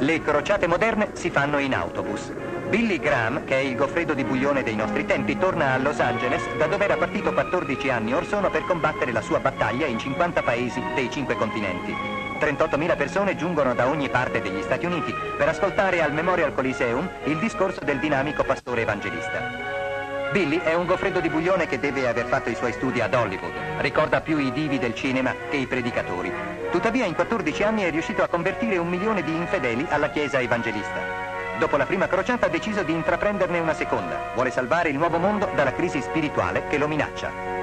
Le crociate moderne si fanno in autobus. Billy Graham, che è il goffredo di buglione dei nostri tempi, torna a Los Angeles, da dove era partito 14 anni or sono per combattere la sua battaglia in 50 paesi dei 5 continenti. 38.000 persone giungono da ogni parte degli Stati Uniti per ascoltare al Memorial Coliseum il discorso del dinamico pastore evangelista. Billy è un goffredo di buglione che deve aver fatto i suoi studi ad Hollywood. Ricorda più i divi del cinema che i predicatori. Tuttavia in 14 anni è riuscito a convertire un milione di infedeli alla Chiesa evangelista. Dopo la prima crociata ha deciso di intraprenderne una seconda. Vuole salvare il nuovo mondo dalla crisi spirituale che lo minaccia.